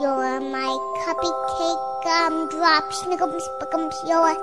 You're my cupcake gumdrop, snickums, spickums, you're